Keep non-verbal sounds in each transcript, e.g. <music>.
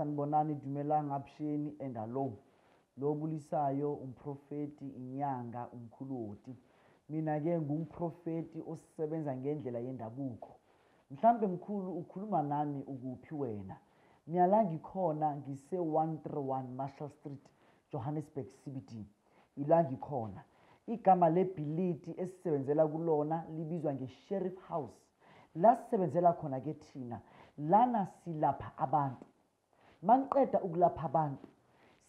thokozani sanibonani dumelanga abusheni and alo lo obulisayo umprofeti inyanga umkhuloti. Mina-ke ngumprofeti osebenza ngendlela yendabuko. Mhlambe mkhulu ukhuluma nami ukuphi wena? Mina la ngikhona ngise-131 marshall street johannesburg cbd ila ngikhona. Igama lebhilidi esisebenzela kulona libizwa nge-sheriff house. La sisebenzela khona-ke thina. Lana silapha abantu. Maniqeda ukulapha abantu.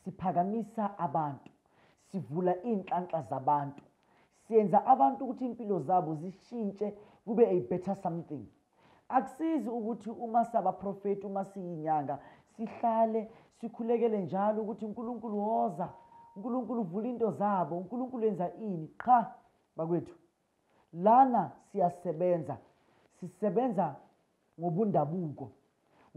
Siphakamisa abantu. Sivula iy'nhlanhla zabantu. Siyenza abantu ukuthi iy'mpilo zabo zishintshe kube a better something. Akusizi ukuthi uma sabaprofeti uma siyinyanga sihlale sikhulekele njalo ukuthi unkulunkulu woza unkulunkulu vula into zabo unkulunkulu yenza ini. Qha bakwethu. Lana siyasebenza. Sisebenza ngobundabuko.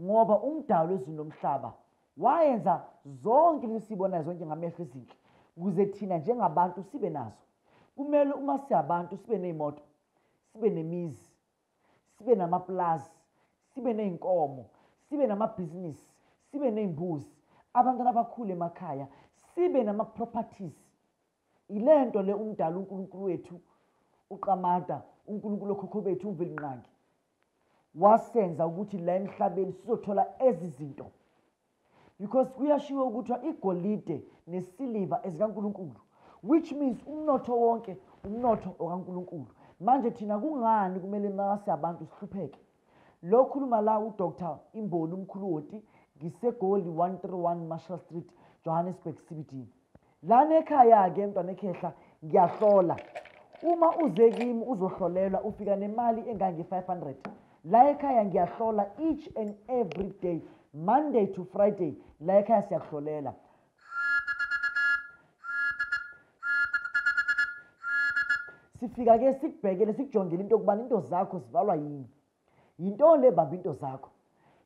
Ngoba umdalo wezulu nomhlaba wayenza zonke lezi sibonayo zonke ngamehlo ezinhle ukuze thina njengabantu sibe nazo. Kumele uma siyabantu sibe ney'moto sibe nemizi sibe namaplazi sibe ney'nkomo sibe namabhizinisi sibe ney'mbuzi. Abantwana abakhulu emakhaya sibe nama-properties. Ile nto le umdala unkulunkulu wethu uqamata unkulunkulu okhokho bethu uvelinqangi wasenza ukuthi la emhlabeni sizothola ezi zinto. Because kuyashiwo ukuthiwa igolide nesiliva ezikankulunkulu which means umnotho wonke umnotho okankulunkulu. Manje thina kungani kumele mase abantu sihlupheke? Lo khuluma la udr imboni umkhuluwoti ngisegoli 131 marshall street johannesburg cbd lana ekhaya-ke mntwana ekhehla ngiyahlola. Uma uze kimi uzohlolelwa ufika nemali engange-500 la ekhaya ngiyahlola each and every day monday to friday la ekhaya siyakuhlolela. Sifika-ke sikubhekele sikujongele into yokubana into zakho zivalwa yini. Yintoni le bamba into zakho?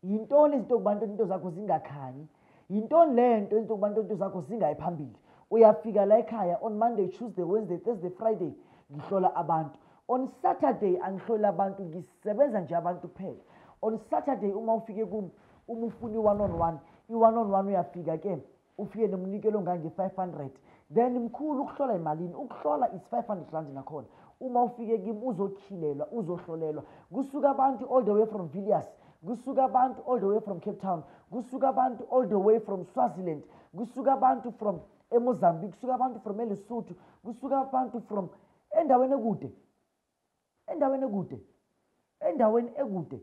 Yintoni izinto yokubana into zakho zingakhanyi? Yintoni le nto into yokubana into zakho zingayi phambili? Uyafika la ekhaya on monday tuesday wednesday thursday friday ngihlola abantu on saturday angihloli abantu ngisebenza nje abantu kuphela. On saturday uma ufike kum uma ufuna i-one on one i-one on one uyafika-ke ufike nomnikelo ongange-500 then mkhulu ukuhlola imalini ukuhlola is 500 rand nakhona. Uma ufike kimi uzokhilelwa uzohlolelwa. Kusuka abantu all the way from villiers kusuka abantu all the way from cape town kusuka abantu all the way from swaziland kusuka abantu from emozambique kusuka abantu from elesotho kusuka abantu from endaweni ekude endaweni ekude endaweni ekude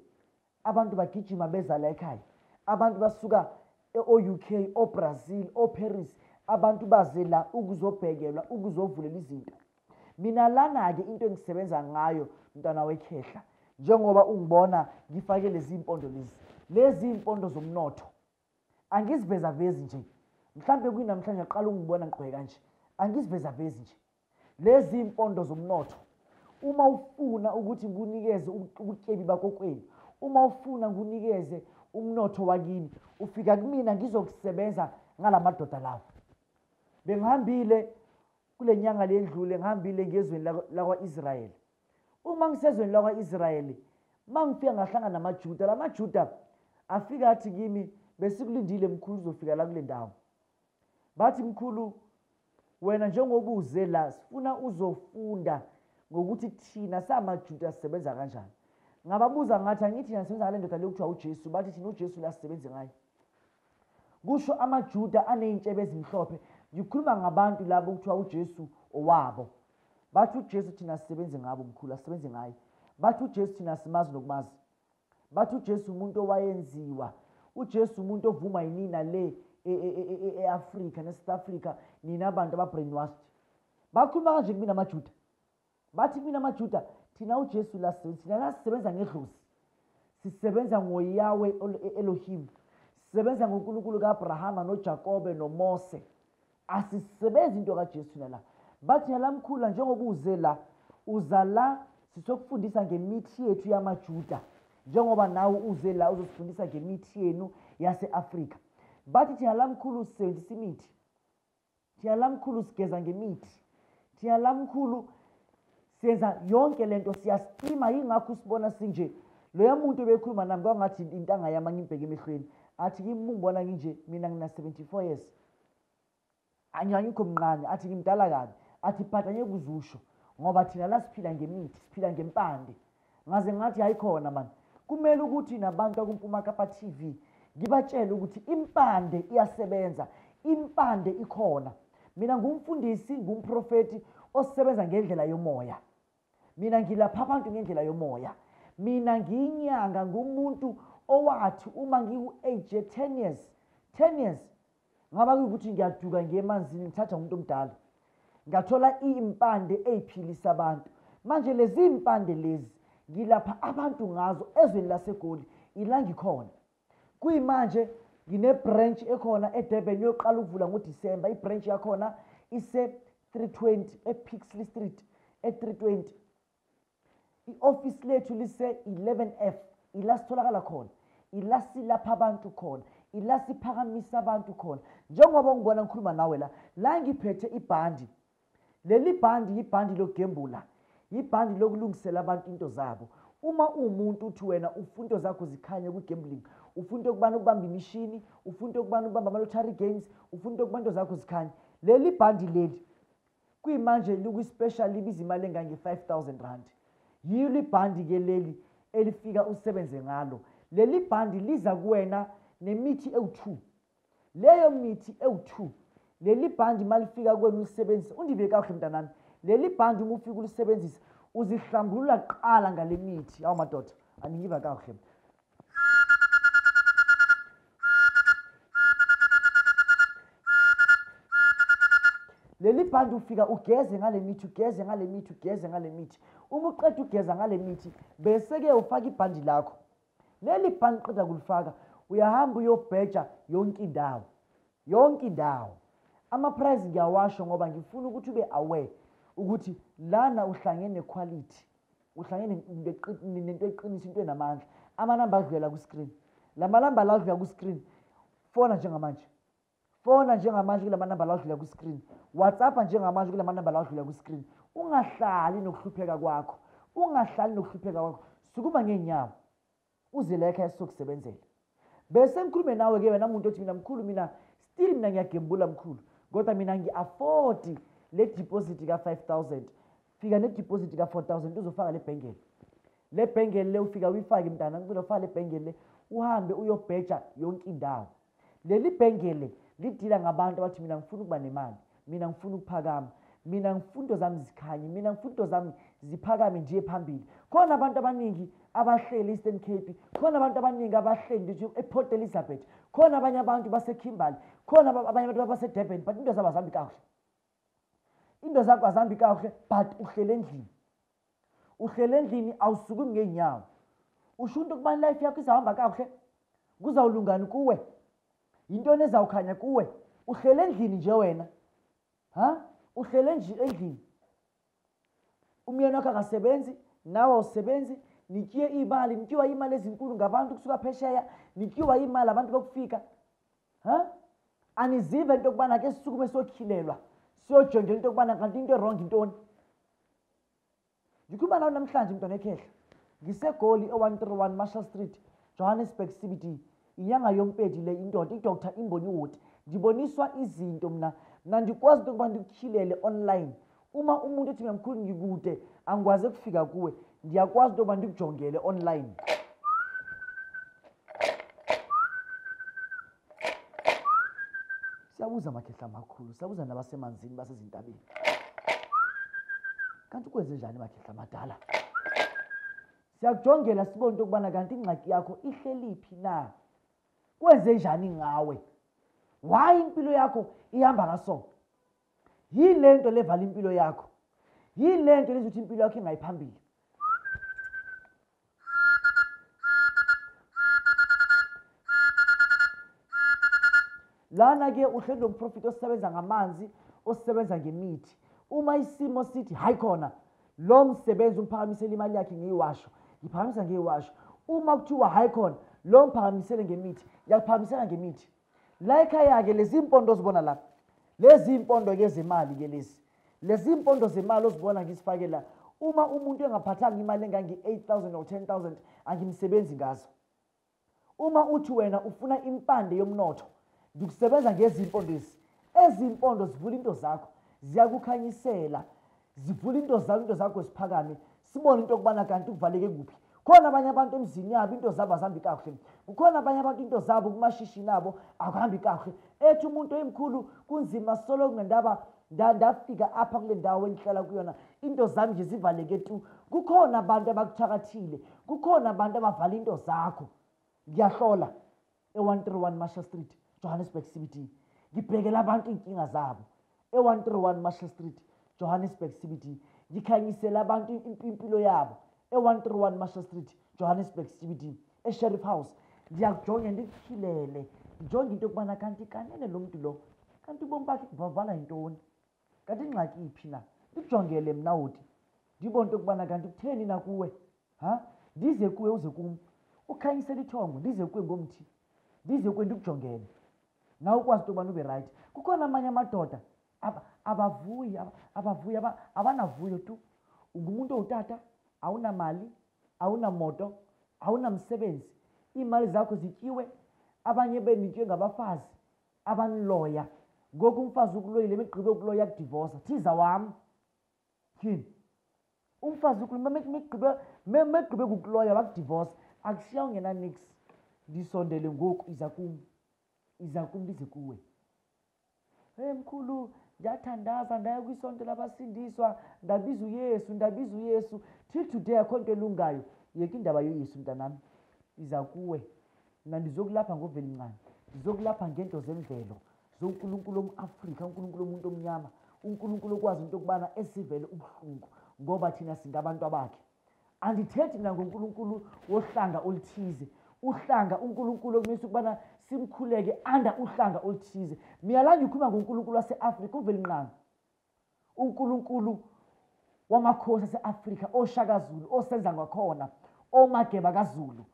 abantu bagijima beza la ekhaya. Abantu basuka o-uk obrazil oparis abantu baze la ukuzobhekelwa ukuzovulela izinto. Mina lana-ke into engisebenza ngayo mntwana wekhehla njengoba ungibona ngifake lezi mpondo lezi. Lezi mpondo zomnotho angiziveza vezi nje. Mhlambe kuyinamhlanje aqala ungibona ngigqoke kanje angiziveza vezi nje. Lezi mpondo zomnotho uma ufuna ukuthi ngikunikeze ubutyebi bakokwenu uma ufuna ngikunikeze umnotho wakini ufika kumina ngizokusebenza ngala madoda lawo bengihambile kule nyanga lendlule ngihambile ngezweni lakwa-israyeli. Uma ngisezweni lakwa-israyeli uma ngifika ngahlangana namajuda la majuda afika athi kimi besikulindile mkhulu uzofika la kule ndawo. Bathi mkhulu wena njengoba uze la sifuna uzofunda ngokuthi thina samajuda sisebenza kanjani? Ngababuza ngathi angithi thina sisebenza ngale ndoda le kuthiwa ujesu? Bathi thina ujesu la sisebenze ngayo kusho amajuda aney'ntshebe ezimhlophe ngikhuluma ngabantu labo kuthiwa ujesu owabo. Bathi ujesu thina sisebenze ngabo mkhulu asisebenze ngaye. Bathi ujesu thina simazi nokumazi. Bathi ujesu umuntu owayenziwa. Ujesu umuntu ovuma yinina le e-afrika ne-south africa nina abantu aba-brainwashed. Bakhuluma kanje kumina amajuda bathi kumina amajuda thina ujesu la thina la sisebenza ngedlozi sisebenza ngoyawe elohim. Sisebenza ngonkulunkulu ka-abrahama nojakobe nomose. Asisebenzi into kajesu thina la. Bathi yala mkhula njengoba uze la uza la sisokufundisa ngemithi yethu yamajuda. Njengoba nawe uze la uzosifundisa ngemithi yenu yase-afrika. Bathi thina la mkhulu sisebenzisa imithi. Thina la mkhulu sigeza ngemithi. Thina la mkhulu senza yonke lento siyastima yingakho sibona sinje. Loya muntu obekhuluma nami kwakungathi intanga yami angibheke emehlweni. Athi ngimungibona nginje mina ngina-74 years. Angikho mnqane athi ngimdala kabi. Athi but angeke uzusho ngoba thina la siphila ngemithi siphila ngempande. Ngaze ngathi hayi khona mani. Kumele ukuthi nabantu akumpuma kapa TV ngibatshele ukuthi impande iyasebenza impande ikhona. Mina ngumfundisi ngumprofeti osebenza ngendlela yomoya. Mina ngilapha abantu ngendlela yomoya. Mina ngiyinyanga ngumuntu owathi uma ngiku-age ye-10 years 10 years ngaba kuyukuthi ngiyaduka ngiye emanzini ngithatha umuntu omdala. Ngathola iy'mpande ey'philisa abantu. Manje lezi mpande lezi ngilapha abantu ngazo ezweni lasegoli ila ngikhona. Kuyimanje ngine-branch ekhona edurban yoqala ukuvula ngodisemba i-branch yakhona ise-320 epixley street e-320 i-ofisi lethu lise-11 f ila sitholakala khona ila silapha abantu khona ila siphakamisa abantu khona. Njengoba ngibona ngikhuluma nawe la la ngiphethe ibhandi leli bhandi yibhandi lokugembula yibhandi lokulungisela abantu into zabo. Uma uwumuntu uthi wena ufuna into zakho zikhanye kwi-gambling ufuna into yokubana ukubamba imishini ufuna into yokubana ukubamba ama-lottery games ufuna into yokubana into zakho zikhanye leli bhandi leli kuyimanje likwi-special libiza imali engange-five thousand rand. Yilo ibhandi-ke leli elifika usebenze ngalo. Leli bhandi liza kuwena nemithi ewu-two. Leyo mithi ewu-two leli bhandi uma lifika kwenu ulisebenzisa undive kakuhle mntanami. Leli bhandi uma ufika ulisebenzisa uzihlambulula kuqala ngale mithi. Awu madoda aningiva kakuhle. Leli bhandi ufika ugeze ngale mithi ugeze ngale mithi ugeze ngale mithi uma uqeda ugeza ngale mithi bese-ke ufaka ibhandi lakho. Leli bhandi qeda kulifaka uyahamba uyobheja yonke indawo yonke indawo. Ama-price ngiyawasho ngoba ngifuna ukuthi ube aware ukuthi lana uhlangene nequality uhlangene nento eqinisa into enamandla. Amanamba adlulela ku-screen la manamba la adlulela ku-screen fona njengamanje. Fona njengamanje kula manamba la adlulela ku-screen. Whatsappa njengamanje kula manamba la adlulela ku-screen. Ungahlali nokuhlupheka kwakho. Ungahlali nokuhlupheka kwakho. Sukuma ngeenyawo. Uze la ekhaya sizokusebenzela bese ngikhulume nawe-ke wena muntu othi mina mkhulu mina still mina ngiyagembula mkhulu. Kodwa mina ngi-afodi le deposit ka-five thousand. Fika ne-deposit ka-four thousand uzofaka le bhengele. Le bhengele le ufika uyifake mntana ngicela ufaka le bhengele le uhambe uyobheja yonke indawo. Leli bhengele lidila ngabantu abathi mina ngifuna ukuba nemali mina ngifuna ukuphakama mina ngifuna into zami zikhanye mina ngifuna into zami ziphakame nje phambili. Khona abantu abaningi abahleli eastern cape khona abantu abaningi abahleli eport elizabeth khona abanye abantu basekhimbali khona abanye abantu basedurban but into zabo azihambi kakuhle. Into zakho azihambi kakuhle but uhlele endlini. Uhlele endlini awusukumi ngeenyawo. Usho into ukubani life yakho izahamba kakuhle kuzawulungani kuwe yintoni ezawukhanya kuwe. Uhlele endlini nje wena. Ha? Uhlele nje endlini. Umyeni wakho akasebenzi nawe awusebenzi. Nityiwe imali nityiwa imali ezinkulu ngabantu kusuka phesheya nityiwa imali abantu bokufika ha? Anizive into yokubana ke sisukume siyotyhilelwa siyojonjela into yokubana kanti into erong yintoni? Ndikhuluma nawo namhlanje mntwana ekhehla. Ngisegoli e-one three one marshall street johannesburg cbd inyanga yompedi le indoda idoktar imboni wood ndiboniswa izinto mna. Mna ndikwazi into yokuba ndikutyhilele online. Uma umuntu ethi ngamkhulu ngikude angikwazi ukufika kuwe. Ndiyakwazi into yokuba ndikujongele online. Siyabuza makhehla amakhulu siyabuza nabasemanzini basezintabeni. Kanti ukwenze njani amakhehla amadala? Siyakujongela sibone into yokubana kanti ingxaki yakho ihleliphi na kwenze njani ngawe? Why impilo yakho ihamba ngaso? Yini le nto levala impilo yakho. Yini le nto lezuthi impilo yakho ingayiphambili lana-ke uhleli nomprofiti osebenza ngamanzi osebenza ngemithi. Uma isimo sithi hayi khona lo msebenzi umphakamisela imali yakhe ngeyiwasho ngiphakamisa ngeyiwasho uma kuthiwa hayi khona lo mphakamisele ngemithi ngiyakuphakamisela ngemithi. La ekhaya-ke lezi mpondo ozibona lapha lezi mpondo-ke zemali-ke lezi lezi mpondo zemali ozibona ngizifake la uma umuntu engaphathanga imali engange-8 000 or 10 000 angimsebenzi ngazo. Uma uthi wena ufuna impande yomnotho ngikusebenza ngezimpondo ezi ezimpondo zivula into zakho ziyakukhanyisela zivula into zakho into zakho ziphakame sibone into yokubana kanti kuvaleke kuphi. Khona abanye abantu emzini yabo into zabo azihambi kakuhle. Kukhona abanye abantu into zabo kumashishini abo akuhambi kakuhle. Ethi umuntu oyimkhulu kunzima solo kunendaba ndafika apha kule ndawo endihlala kuyona into zami nje zivaleke tu. Kukhona abantu abakuthakathile kukhona abantu abavala into zakho. Ngiyahlola e-one three one marshall street johannesburg cbt ngibhekela abantu iy'nkinga zabo e-one three one marshall street johannesburg cbt ngikhanyisela abantu impilo yabo e-one three one marshall street johannesburg cbt e-sheriff house. Ndiyakujonge ndikutyhilele ndijonge into yokubana kanti kanene lo mntu lo? Kanti ubomi bakhe kuvavala yintoni? Kanti ingxaki iphi na? Ndikujongele mna uti ndibone into yokubana kanti kutheni na kuwe? Ha? Ndize kuwe uze kum. Ukhanyisela ithongo ndize kuwe ngomthi. Ndize kuwe ndikujongele. Na ukwazi into yobana ube rayithi kukhona amanye amadoda abavuyi abavuyi abanavuyo tu. Ungumuntu owutata awunamali awunamoto awunamsebenzi iimali zakho zityiwe abanye benitywe ngabafazi abaniloya ngoku umfazi ukuloyile megqibe ukuloya kudivosa thiza wam tyhini? Umfazi megqibe kukuloya wakudivosa akushiya ungena nix. Ndisondele ngoku iza kum iza kum ndize kuwe. Hey mkhulu ndiyathandaza ndaya kwisonto labasindiswa ndabiza uyesu ndabiza uyesu till today akho nto elungayo. Yeka indaba yoyesu mntanam iza kuwe. Mna ndizokulapha ngovelimncane ndizokulapha ngento zemvelo. Zonkulunkulu omafrika unkulunkulu omuntu omnyama unkulunkulu okwazi into yokubana esivele ubuhlungu ngoba thina singabantu abakhe. Andithethi mna ngonkulunkulu wohlanga oluthize. Uhlanga unkulunkulu okumisa ukubana simkhuleke anda uhlanga oluthize. Miyalanga ikhuluma ngonkulunkulu waseafrika uveli mnqanga unkulunkulu wamakhosi aseafrika oshaka zulu osenza ngakhona omageba kazulu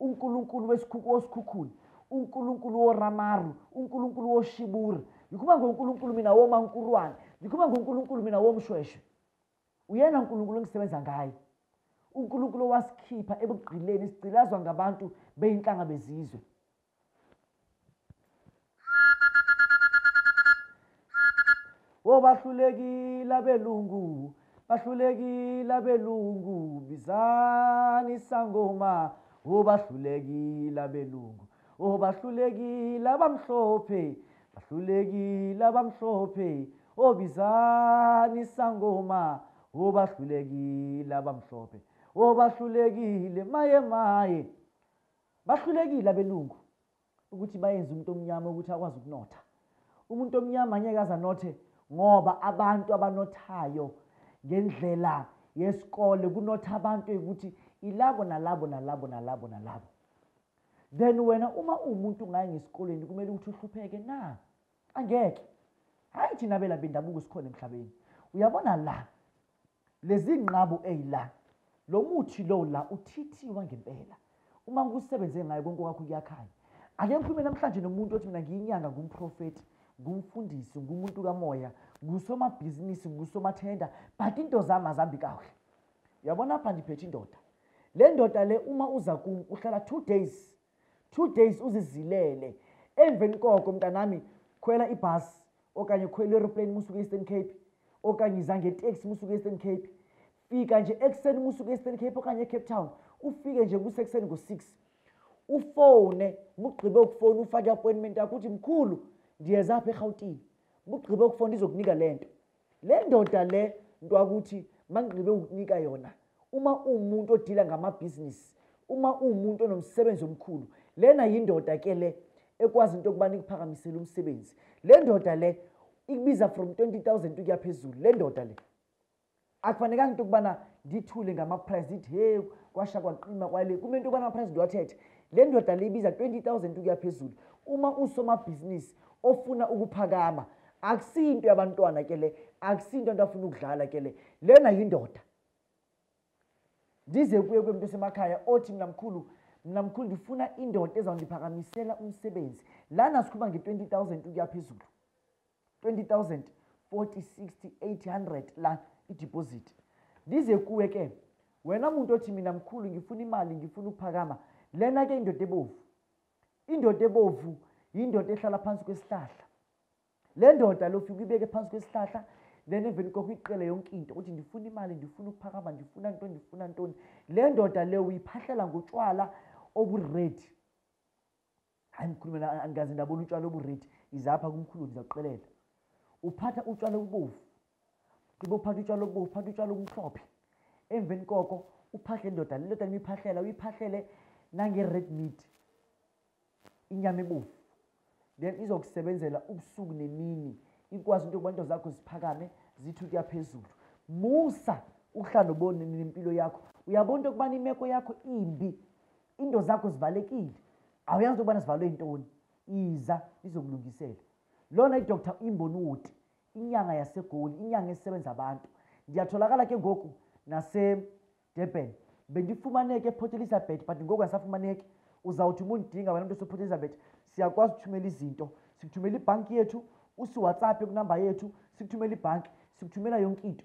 unkulunkulu wosikhukhula unkulunkulu woramaru unkulunkulu woshiburi. Ngikhuluma ngonkulunkulu mina womankurwane ngikhuluma ngonkulunkulu mina womshweshwe. Uyena nkulunkulu engisebenza ngaye. Unkulunkulu wasikhipha ebugqileni sigcilazwa ngabantu beyinhlanga bezizwe. Wo bahlulekile abelungu. Bahlulekile abelungu bizani sangoma. Wo bahlulekile abelungu wo bahlulekile abamhlophe bahlulekile abamhlophe o bizani sangoma. Wo bahlulekile abamhlophe wo bahlulekile maye maye. Bahlulekile abelungu ukuthi bayenze umuntu omnyama ukuthi akwazi ukunotha. Umuntu omnyama angeke aze anothe ngoba abantu abanothayo ngendlela yesikole kunotha abantu ukuthi ilabo nalabo nalabo nalabo nalabo. Then wena uma uwumuntu ngaye ngesikoleni kumele ukuthi uhlupheke na? Angeke. Hayi thina bela bendabuko sikhona emhlabeni. Uyabona la? Lezi nqabo eyila lo muthi lo la uthithiwa ngempela. Uma kusebenze ngayo konke kwakho kuyakhanya. Ake ngikhulume namhlanje nomuntu othi mina ngiyinyanga ngumprofethi ngumfundisi ngumuntu kamoya ngusomabhizinisi ngusomathenda but into zami azihambi kakuhle uyabona apha ndiphethe indoda? Le ndoda le uma uza kum uhlala two days two days uzizilele. Emveni koko mntanami khwela ibhasi okanye khwela i-aeroplane musuke e-eastern cape okanye iza ngeteksi musuke e-eastern cape. Fika nje ekuseni musuke e-eastern cape okanye ecape town ufike nje kusekuseni ngo-six. Ufone mugqibe ukufona ufake i-appointment yakho uthi mkhulu ndiyeza apha erhawutini mugqibe ukufona ndizokunika le nto. Le ndoda le nto akuthi mangigqibe ukunika yona uma uwumuntu odila ngamabhizinisi uma uwumuntu onomsebenzi omkhulu lena yindoda ke le ekwazi into yokubana ikuphakamisele umsebenzi. Le ndoda le ikubiza from 20000 ukuya phezulu le ndoda le. Akufanekanga into yokubana ndithule ngamaprice ndithi he kwasha kwaqima kwale. Kume into yokubana amaprice ndiwathethe. Le ndoda le ibiza 20000 ukuya phezulu. Uma usomabhizinisi ofuna ukuphakama. Akusiyinto yabantwana ke le akusiyinto anto afuna ukudlala ke le. Lena yindoda. Ndize kuye kwemntu osemakhaya othi mna mkhulu mna mkhulu ndifuna indoda ezawundiphakamisela umsebenzi. Lana sikhuluma nge-twenty thousand ukuya phezulu. Twenty thousand forty sixty eight hundred la idipozithi ndize kuwe ke wena muntu othi mina mkhulu ngifuna imali ngifuna ukuphakama. Lena ke indoda ebovu. Indoda ebovu yindoda ehlala phansi kwesihlahla. Le ndoda lo ufike uyibeke phansi kwesihlahla then emveni kokho uyiqele yonke into ukuthi ndifuna imali ndifuna ukuphakama ndifuna ntoni ndifuna ntoni. Le ndoda le uyiphahlela ngotshwala oburedi hayi mkhulu mina andikaze ndabona utshwala oburedi izapha kumkhulu ndizakuqelela uphatha utshwala obubovu ibe uphatha utshwala obubovu uphatha utshwala obumhlophe. Emveni koko uphahle ndoda le ndoda niyiphahlela uyiphahlele nange-red meat inyama ebovu. Then izokusebenzela ubusuku nemini ikwazi into yokuba into zakho ziphakame zithi ukuya phezulu. Musa ukuhlala nobone nempilo yakho. Uyabona into yokubana imeko yakho imbi into zakho zivalekile. Awuyazi ukubana zivalwe yintoni. Iza izokulungisela. Lona idr imboniwoti inyanga yasegoli inyanga esebenza abantu. Ndiyatholakala ke ngoku nasedurban. Bendifumaneke eport elizabeth but ngoku asafumaneki. Uzawuthi umundidinga wena mntu oseport elizabeth siyakwazi ukuthumela izinto. Sikuthumela ibhanki yethu usiwhatsapp kunamba yethu sikuthumela ibhanki sikuthumela yonke into.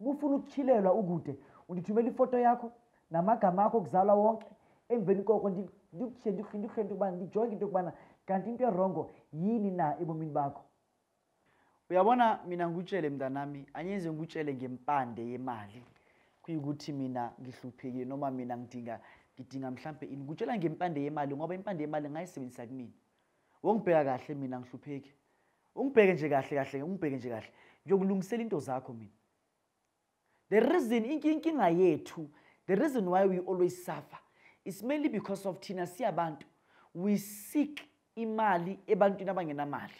Bufuna ukutyhilelwa ukude undithumela ifoto yakho namagama akho okuzalwa wonke. Emveni koko ndikuhle ndikuhle into yokubana ndijonge into yokubana kanti into erongo yini na ebomini bakho? Uyabona mina ngutshele mntanami anyenze ngutshele ngempande yemali. Kuyikuthi mina ngihluphekile noma mina ngidinga ngidinga mhlampe ini ngutshela ngempande yemali ngoba impande yemali ngayisebenzisa kumina wongibheka kahle mina ngihlupheki ungibheke nje kahle kahle ungibheke nje kahle. Ngiyokulungisela into zakho mina. The reason inkinga yethu the reason why we always suffer is mainly because of thina siyabantu. We seek imali ebantwini abangenamali.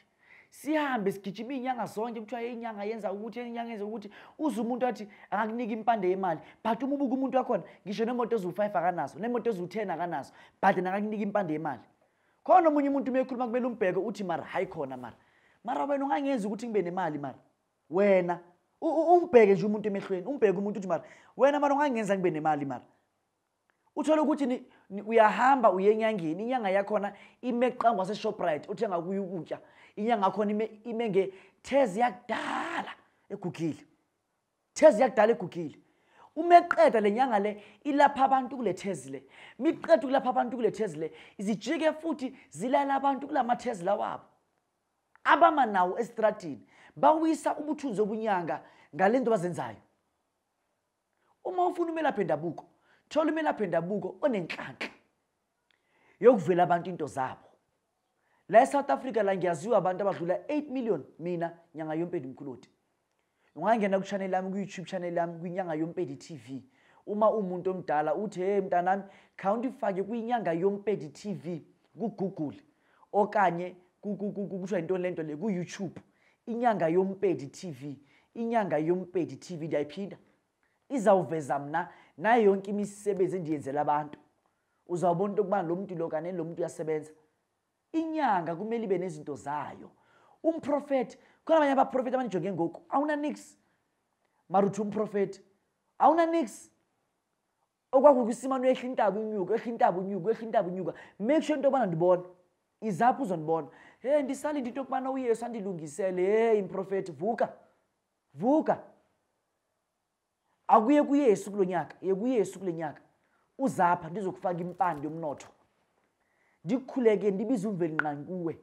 Sihambe sigijima iy'nyanga zonke kuthiwa inyanga yenza ukuthi inyanga yenza ukuthi. Uze umuntu athi angakunika impande yemali. But uma ubuka umuntu wakhona ngisho nemoto eziwu-five akanazo nemoto eziwu-ten akanazo but nakakunika impande yemali. Khona omunye umuntu uma ekhuluma kumele umbheke uthi mara hayi khona mara. Mara wena ungangenzi ukuthi ngibe nemali mara? Wena umbheke nje umuntu emehlweni umbheke umuntu uthi mara wena mara ungangenza ngibe nemali mara? Uthole ukuthi uyahamba uye enyangeni inyanga yakhona ime qangwa seshoprite uthenga kuyo ukutya inyanga yakhona ime, ime ngethezi yakudala egugile. Thezi yakudala egugile. Uma eqeda le nyanga le ilapha abantu kule thezi le miqeda ukulapha abantu kule thezi le zijike futhi zilala abantu kula mathezi lawabo abama nawo esitratini bawisa ubuthunzi obunyanga ngale nto bazenzayo. Uma ufuna umelaphi endabuko thola umelaphi endabuko onenhlanhla yokuvela abantu into zabo. La eSouth Africa la ngiyaziwa abantu abadlula 8 million mina nyanga yompedi mkhuloti. Ungangena ku-channel yami ku-youtube channel yami kwinyanga yompedi tv uma umuntu omdala uthi hey mntanami khawuntifake kwinyanga yompedi tv kugoogle okanye kuthiwa yintoni le nto le? Ku-youtube. Inyanga yompedi tv inyanga yompedi tv ndiyayiphinda. Izawuveza mna nayo yonke imisebenzi endiyenzela abantu. Uzawubona into yokubana lo muntu lo kane lo muntu uyasebenza. Inyanga kumele ibe nezinto zayo. Umprofethi khona abanye abaprofethi abanijonge ngoku. Awuna nix. Mara uthi umprofethi awuna nix. Okwakukusimane uyehla intaba unyuka ehla intaba unyuka ehla intaba unyuka. Make sure into yobana ndibona izapha uzondibona. Hey ndisalinde into yokubana uyesu andilungisele. Hey mprofeti vuka. Vuka. Akuye kuyesu kulo nyaka. Ye kuyesu kule nyaka. Uzapha ndizokufaka impande yomnotho. Ndikhuleke ndibize umveli kuwe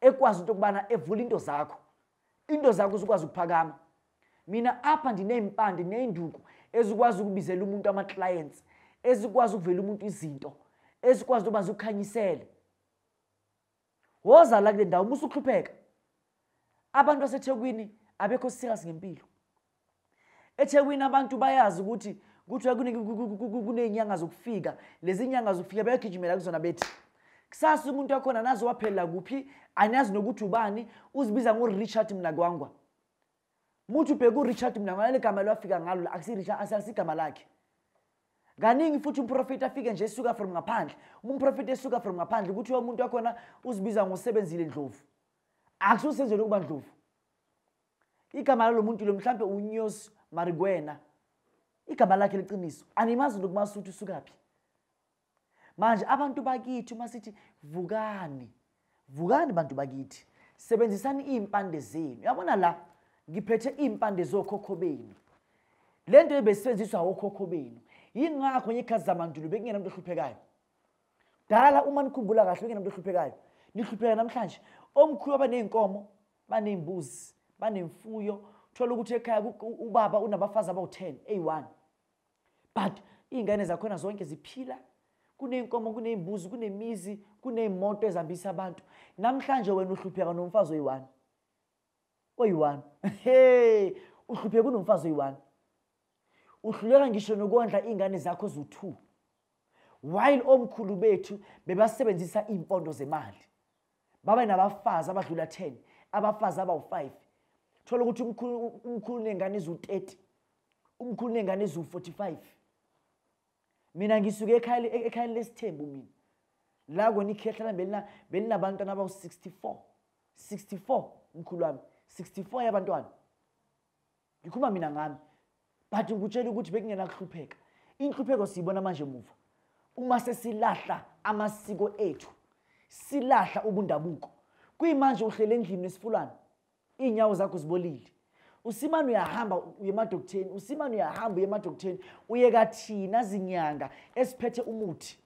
ekwazi into yokubana evula into zakho into zakho zikwazi ukuphakama. Mina apha ndineempande neenduku ezikwazi ukubizela umuntu ama-clients ezikwazi ukuvela umuntu izinto ezikwazi yoba zikukhanyisele woza la kule ndawo musuhlupheka abantu basethekwini abekho serious ngempilo. Ethekwini abantu bayazi ukuthi kuthiwa kuney'nyanga zokufika lezi nyanga zokufika bayagijimela kuzona bethi. Kusasa umuntu wakhona nazi waphelela kuphi anazi nokuthi ubani. Uzibiza ngurichard mnakwangwa muthi ubheke urichard mnakwangwa lale gama lwafika ngalo asiligama lakhe. Kaningi futhi umprofethi afike nje esuka from ngaphandle. Uma umprofethi esuka from ngaphandle kuthiwa umuntu wakhona uzibiza ngosebenzile ndlovu. Akususenzela ukuba ndlovu. Igama lalo muntu lo mhlampe unyos marigwena. Igama lakhe liqiniso. Animazi nokumasuthu usukaphi. Manje abantu bakithi uma sithi vukani vukani bantu bakithi. Sebenzisani iy'mpande zenu. Yabona la? Ngiphethe iy'mpande zokhokho benu. Le nto ebesebenziswa okhokho benu. Yingakho ngey'khathi zamandulo? Bekungenamuntu ohluphekayo. Dala uma nikhumbula kahle bekungenamuntu ohluphekayo. Nihlupheka namhlanje. Omkhulu abaney'nkomo baney'mbuzi banemfuyo. Thola ukuthi ekhaya ku- u- ubaba unabafazi abawu-10 eyi-one. But iy'ngane zakhona zonke ziphila. Kuney'nkomo kuney'mbuzi kunemizi kuney'moto ezihambisa abantu. Namhlanje wena uhlupheka nomfazi oyi-one. Oyi-one. <laughs> He uhlupheka unomfazi oyi-one. Uhluleka ngisho nokondla iy'ngane zakho zu-two while omkhulu bethu bebasebenzisa iy'mpondo zemali. Babe nabafazi abadlula 10 abafazi abawu-5 thola ukuthi umkhulu umkhulu ney'ngane eziwu-30 umkhulu ney'ngane eziwu-45 mina ngisuke ekhaya le- ekhayeni lesithembu mina. La kona ikhehla lami belinabantwana abawu-64 64 mkhulu wami. 64 yabantwana. Ngikhuluma mina ngami. But ngikutshela ukuthi bekungenakuhlupheka inhlupheko siyibona manje muva uma sesilahla amasiko ethu silahla ubundabuko. Kuyimanje uhlele endlini nesifulane iy'nyawo zakho zibolile. Usimane uyahamba uye emadoktheni usimane uyahamba uye emadoktheni uye kathina zinyanga esiphethe umuthi.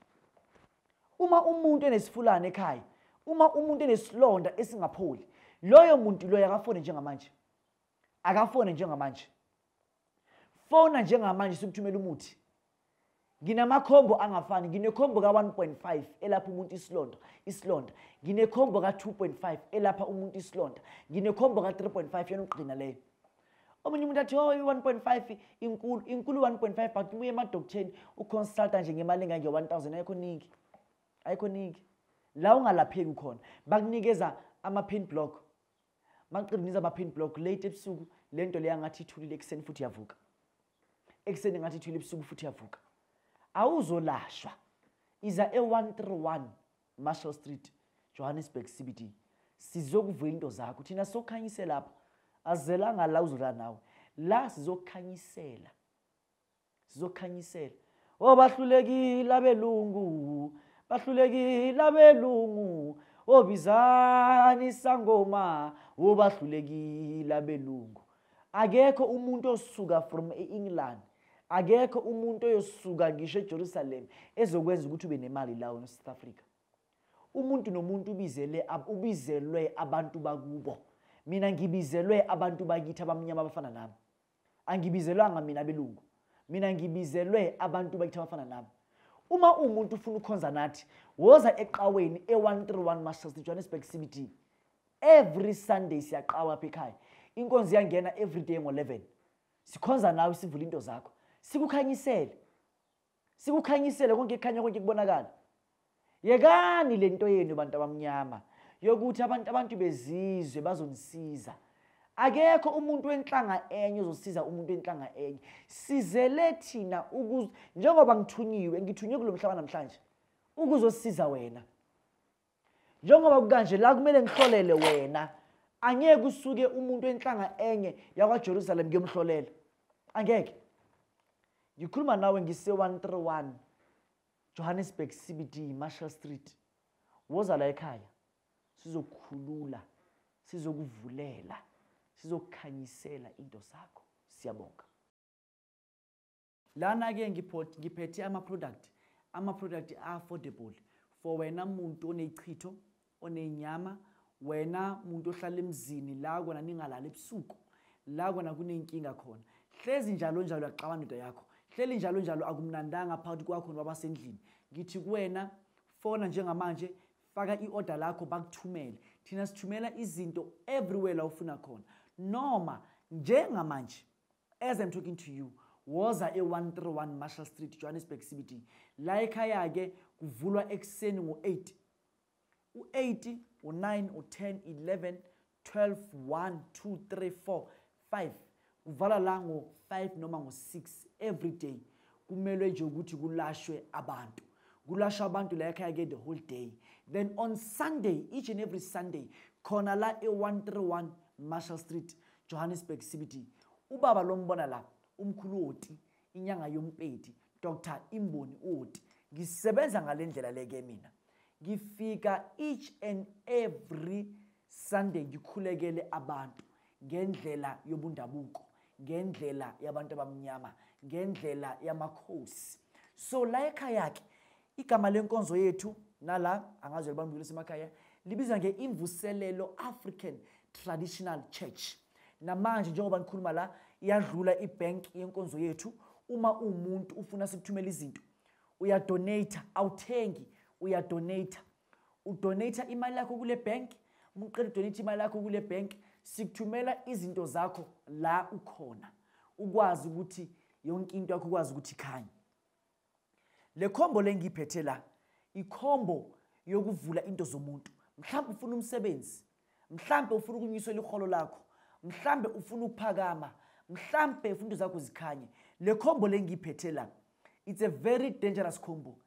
Uma umuntu enesifulane ekhaya uma umuntu enesilonda esingapholi loyo muntu loyo akafone njengamanje. Akafone njengamanje. Fona njengamanje sikuthumela umuthi. Nginamakhombo angafani nginekhombo ka-1.5 elapha umuntu isilonda isilonda. Nginekhombo ka-2.5 elapha umuntu isilonda. Nginekhombo ka-3.5 yena ukugcina leyo. Omunye umuntu athi oh i-1.5 inkulu inkulu 1.5 but ubuye emadoktheni uconsulta nje ngemali engange-1 000 ayikho ningi ayikho ningi. La ungalapheki khona bakunikeza ama-pain block. Makuqiniza ama-pain block late ebusuku le nto leyo angathi ithulile ekuseni futhi yavuka. Ekuseni ngathi ithulile ebusuku futhi yavuka. Awuzolashwa. Iza e-131 marshall street johannesburg cbd sizokuvula into zakho. Thina sizokhanyise lapha. Azelanga la uzola nawe. La sizokhanyisela sizokhanyisela. Oh bahlulekile abelungu bahlulekile abelungu. Obizani sangoma obahlulekile abelungu. Akekho umuntu osuka from e-england. Akekho umuntu oyosuka ngisho ejerusalem ezokwenza ukuthi ube nemali lawo no-south africa. Umuntu nomuntu ubizele ab- ubizelwe abantu bakubo. Mina ngibizelwe abantu bakithi abamnyama abafana nami. Angibizelwanga mina abelungu. Mina ngibizelwe abantu bakithi abafana nami. Uma uwumuntu ufuna ukukhonza nathi woza eqaweni e-131 Marshall Street, johannesburg cbd every sunday siyaqawa apha ekhaya. Inkonzi iyangena every day ngo-11 sikhonza nawe sivule into zakho. Sikukhanyisele. Sikukhanyisele konke kukhanya konke kubonakala. Yekani le nto yenu bantu abamnyama. Yokuthi abantu abantu bezizwe bazonisiza. Akekho umuntu wenhlanga enye ozosiza umuntu wenhlanga enye. Sizele thina ukuz- njengoba ngithunyiwe ngithunywe kulo mhlaba namhlanje ukuzosiza wena. Njengoba kukanje la kumele ngihlolele wena angeke usuke umuntu wenhlanga enye yakwajerusalem ngiyomhlolela. Angeke. Ngikhuluma nawe ngise-131 johannesburg cbd marshall street. Woza la ekhaya. Sizokukhulula sizokuvulela sizokukhanyisela into zakho siyabonga. Lana-ke ngipho- ngiphethe ama-product ama-product a-affordable. For wena muntu oney'chitho oney'nyama wena muntu ohlala emzini la kona ningalali ebusuku la kona kuney'nkinga khona. Hlezi njalo njalo yaqabana into yakho. Hleli njalo njalo akumnandanga phakathi kwakho nabasendlini ngithi kuwena fona njengamanje faka i-order lakho bakuthumele. Thina sithumela izinto everywhere la ufuna khona. Noma njengamanje as i'm talking to you woza e-131 marshall street johannesburg cbd la ekhaya-ke kuvulwa ekuseni ngo-8 u-8 u-9 u-10 11 12 1 2 3 4 5 kuvala la ngo-5 noma ngo-6 every day. Kumele nje ukuthi kulashwe abantu. Kulashwa abantu la ekhaya-ke the whole day. Then on sunday each and every sunday khona la e-131 marshall street johannesburg cbd ubaba lombona la umkhulu oti inyanga yompeti dr imboni oti. Ngisebenza ngale ndlela leke mina. Ngifika each and every sunday ngikhulekele abantu ngendlela yobundabuko ngendlela yabantu abamnyama ngendlela yamakhosi. So la ekhaya-ke igama lenkonzo yethu nala angaze libambile semakhaya libiza nge-imvuselelo african traditional church. Namanje njengoba ngikhuluma la iyadlula ibhenki yenkonzo yethu. Uma uwumuntu ufuna sikuthumela izinto uyadonata awuthengi uyadonata udonata imali yakho kule bhenki uma uqeda udonate imali yakho kule bhenki sikuthumela izinto zakho la ukhona. Ukwazi ukuthi yonke into yakho ukwazi ukuthi ikhanye. Le khombo lengiyiphethe la ikhombo yokuvula into zomuntu. Mhlawumbe ufuna umsebenzi mhlawumbe ufuna ukunyusela iholo lakho mhlawumbe ufuna ukuphakama mhlawumbe into zakho zikhanye. Le khombo lengiyiphethe la it's a very dangerous combo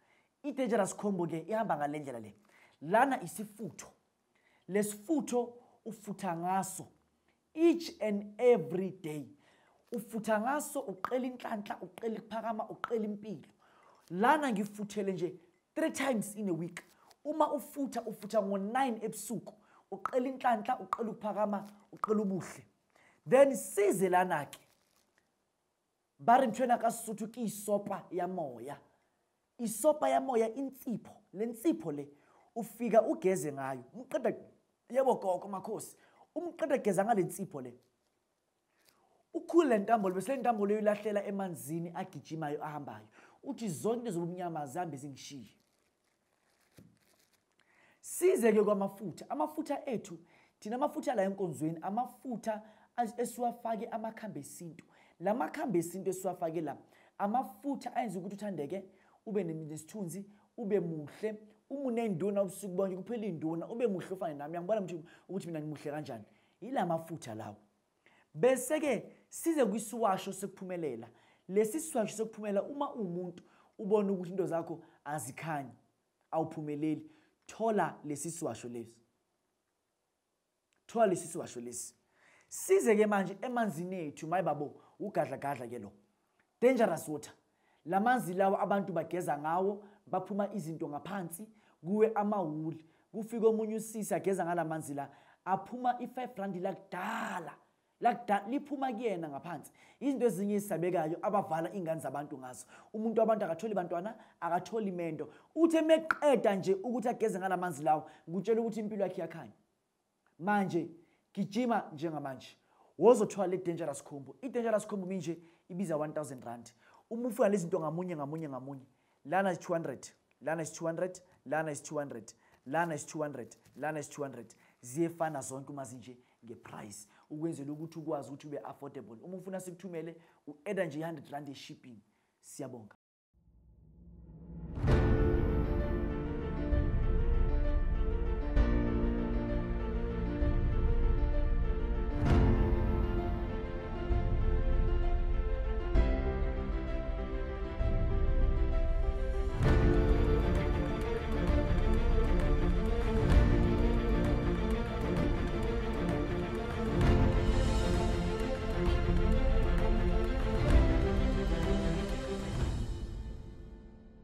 i-dangerous combo-ke ihamba ngale ndlela le. Lana isifutho lesifutho ufutha ngaso each and every day. Ufutha ngaso uqela inhlanhla uqela ukuphakama uqela impilo. Lana ngifuthele nje three times in a week. Uma ufutha ufutha ngo-9 ebusuku uqela inhlanhla uqela ukuphakama uqela ubuhle. Then size lana-ke ba re nthwena ka sesotho ke isopa ya moya isopa ya moya insipho le nsipho le ufika ugeze ngayo. Umqeda yebo gogo makhosi umqeda geza ngale nsipho le. Ukhule le ntambo bese le ntambo leyo ilahlela emanzini agijimayo ahambayo. Uthi zonke into zobumnyama zihambe zingishiye size-ke kwamafutha. Amafutha ethu thina amafutha la enkonzweni amafutha as- esiwafake amakhambi esintu. La makhambi esintu esiwafake la amafutha ayenza ukuthi uthandeke ube ne- nesithunzi ube muhle. Uma unenduna ubusuku bonke kuphela induna ube muhle ufane nami. Angibona mthi ukuthi mina ngimuhle kanjani? Yila mafutha lawo. Bese-ke size kwisiwasho sekuphumelela lesi siwasho sekuphumelela uma uwumuntu ubone ukuthi into zakho azikhanyi awuphumeleli. Thola lesi siwasho lesi. Thola lesi siwasho lesi. Size-ke manje emanzini ethu maye babo ugadlagadla ke lo. Dangerous water. La manzi lawa abantu bageza ngawo baphuma izinto ngaphansi kuwe amawuli. Kufike omunye usisi ageza ngala manzi la aphuma i-five randi lakudala lakudala liphuma kuyena ngaphansi. Izinto ezinye ezisabekayo abavala iy'ngane zabantu ngazo. Umuntu wabantu akatholi bantwana akatholi mendo. Uthe meqeda nje ukuthi ageze ngala manzi lawo ngutshela ukuthi impilo yakhe iyakhanya. Manje gijima njengamanje. Wozothwala le-dangerous combo. I-dangerous combo minje ibiza 1000 rand. Uma ufuna lezi zinto ngamunye ngamunye ngamunye lana is 200 lana is 200 lana is 200 lana is 200 lana is 200 ziyefana zonke uma zinje ngeprice. Ukwenzela ukuthi ukwazi ukuthi ube affordable. Uma ufuna sikuthumele u-eda nje i-100 rand ye-shipping siyabonga.